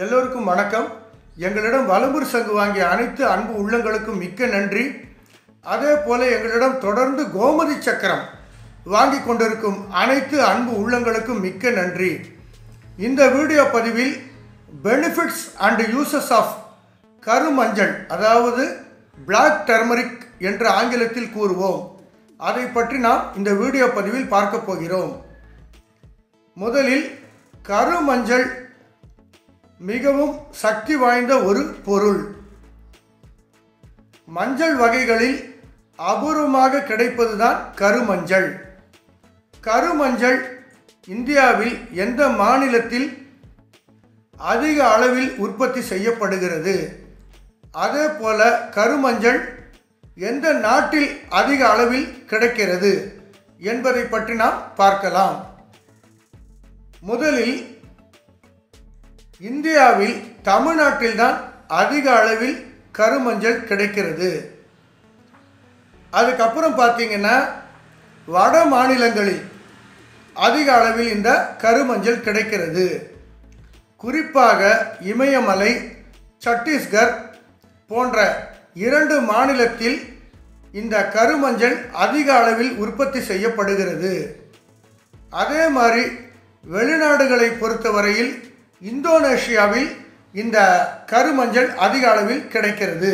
எல்லோருக்கும் வணக்கம். எங்களிடம் வலம்பூர் சங்கு வாங்கிய அனைத்து அன்பு உள்ளங்களுக்கும் மிக்க நன்றி. அதே போல எங்களிடம் தொடர்ந்து கோமதி சக்கரம் வாங்கி கொண்டிருக்கும் அனைத்து அன்பு உள்ளங்களுக்கும் மிக்க நன்றி. இந்த வீடியோ பதிவில் பெனிஃபிட்ஸ் அண்ட் யூசஸ் ஆஃப் கருமஞ்சள் அதாவது பிளாக் டர்மரிக் என்று ஆங்கிலத்தில் கூறுவோம். அதை பற்றி நாம் இந்த வீடியோ பதிவில் பார்க்க போகிறோம். முதலில் கருமஞ்சள் மிகவும் சக்தி வாய்ந்த ஒரு பொருள். மஞ்சள் வகைகளில் அபூர்வமாக கிடைப்பதுதான் கருமஞ்சள். கருமஞ்சள் இந்தியாவில் எந்த மாநிலத்தில் அதிக அளவில் உற்பத்தி செய்யப்படுகிறது? அதே போல கருமஞ்சள் எந்த நாட்டில் அதிக அளவில் கிடைக்கிறது என்பதை பற்றி நாம் பார்க்கலாம். முதலில் இந்தியாவில் தமிழ்நாட்டில்தான் அதிக அளவில் கருமஞ்சள் கிடைக்கிறது. அதுக்கப்புறம் பார்த்தீங்கன்னா வட மாநிலங்களில் அதிக அளவில் இந்த கருமஞ்சள் கிடைக்கிறது. குறிப்பாக இமயமலை சத்தீஸ்கர் போன்ற இரண்டு மாநிலத்தில் இந்த கருமஞ்சள் அதிக அளவில் உற்பத்தி செய்யப்படுகிறது. அதே மாதிரி வெளிநாடுகளை பொறுத்தவரையில் இந்தோனேஷியாவில் இந்த கருமஞ்சள் அதிக அளவில் கிடைக்கிறது.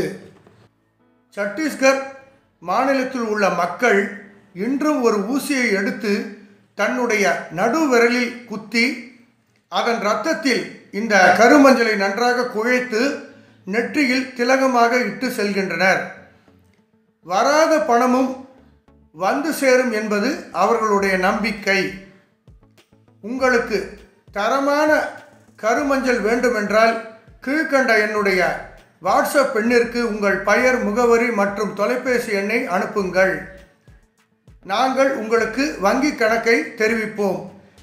சத்தீஸ்கர் மாநிலத்தில் உள்ள மக்கள் இன்றும் ஒரு ஊசியை எடுத்து தன்னுடைய நடு விரலில் குத்தி அதன் இரத்தத்தில் இந்த கருமஞ்சளை நன்றாக குழைத்து நெற்றியில் திலகமாக இட்டு செல்கின்றனர். வராத பணமும் வந்து சேரும் என்பது அவர்களுடைய நம்பிக்கை. உங்களுக்கு தரமான கருமஞ்சள் வேண்டுமென்றால் கீழ்கண்ட என்னுடைய வாட்ஸ்அப் எண்ணிற்கு உங்கள் பெயர் முகவரி மற்றும் தொலைபேசி எண்ணை அனுப்புங்கள். நாங்கள் உங்களுக்கு வங்கி கணக்கை தெரிவிப்போம்.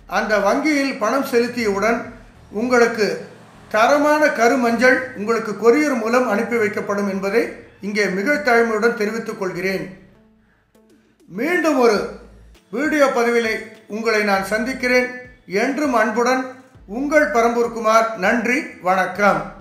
அந்த வங்கியில் பணம் செலுத்தியவுடன் உங்களுக்கு தரமான கருமஞ்சள் உங்களுக்கு கொரியர் மூலம் அனுப்பி வைக்கப்படும் என்பதை இங்கே மிக தாழ்மையுடன் தெரிவித்துக் கொள்கிறேன். மீண்டும் ஒரு வீடியோ பதிவிலை உங்களை நான் சந்திக்கிறேன். என்றும் அன்புடன் உங்கள் பரம்பூர் குமார் நன்றி வணக்கம்.